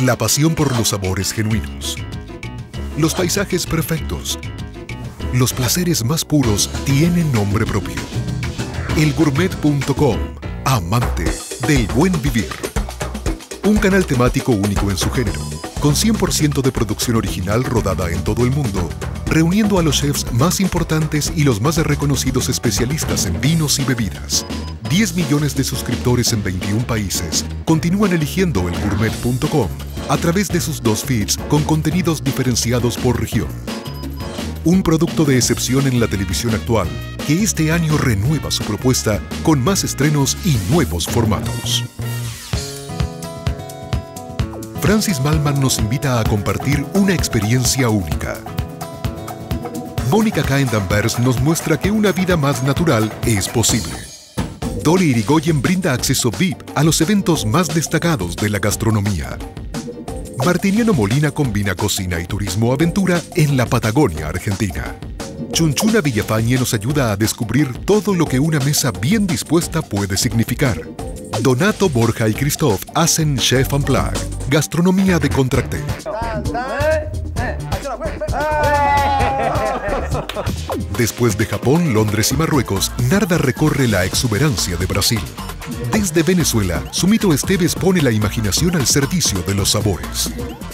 La pasión por los sabores genuinos. Los paisajes perfectos. Los placeres más puros tienen nombre propio. Elgourmet.com, amante del buen vivir. Un canal temático único en su género, con 100% de producción original rodada en todo el mundo, reuniendo a los chefs más importantes y los más reconocidos especialistas en vinos y bebidas. 10 millones de suscriptores en 21 países continúan eligiendo el gourmet.com a través de sus dos feeds con contenidos diferenciados por región. Un producto de excepción en la televisión actual que este año renueva su propuesta con más estrenos y nuevos formatos. Francis Malman nos invita a compartir una experiencia única. Mónica Caen Danvers nos muestra que una vida más natural es posible. Dolly Irigoyen brinda acceso VIP a los eventos más destacados de la gastronomía. Martiniano Molina combina cocina y turismo aventura en la Patagonia, Argentina. Chunchuna Villafañe nos ayuda a descubrir todo lo que una mesa bien dispuesta puede significar. Donato, Borja y Christoph hacen Chef Unplugged, gastronomía de contracté. Después de Japón, Londres y Marruecos, Narda recorre la exuberancia de Brasil. Desde Venezuela, Sumito Esteves pone la imaginación al servicio de los sabores.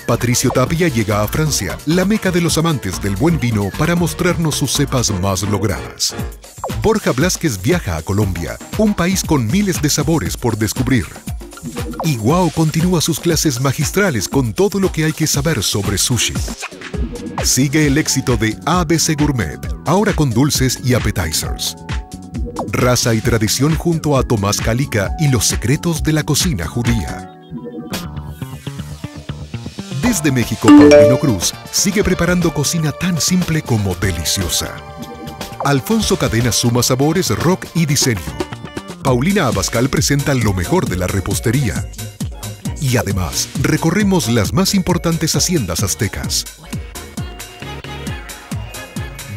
Patricio Tapia llega a Francia, la meca de los amantes del buen vino, para mostrarnos sus cepas más logradas. Borja Blasquez viaja a Colombia, un país con miles de sabores por descubrir. Y Guao continúa sus clases magistrales con todo lo que hay que saber sobre sushi. Sigue el éxito de ABC Gourmet, ahora con dulces y appetizers. Raza y tradición junto a Tomás Calica y los secretos de la cocina judía. Desde México, Paulino Cruz sigue preparando cocina tan simple como deliciosa. Alfonso Cadena suma sabores, rock y diseño. Paulina Abascal presenta lo mejor de la repostería. Y además, recorremos las más importantes haciendas aztecas.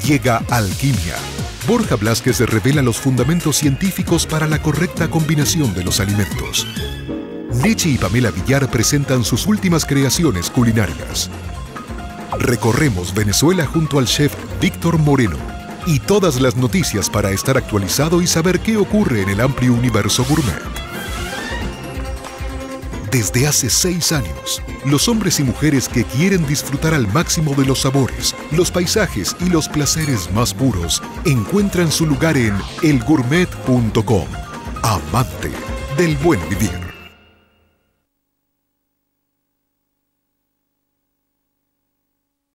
Llega Alquimia. Borja Blasquez revela los fundamentos científicos para la correcta combinación de los alimentos. Leche y Pamela Villar presentan sus últimas creaciones culinarias. Recorremos Venezuela junto al chef Víctor Moreno y todas las noticias para estar actualizado y saber qué ocurre en el amplio universo gourmet. Desde hace seis años, los hombres y mujeres que quieren disfrutar al máximo de los sabores, los paisajes y los placeres más puros encuentran su lugar en elgourmet.com. Amante del buen vivir.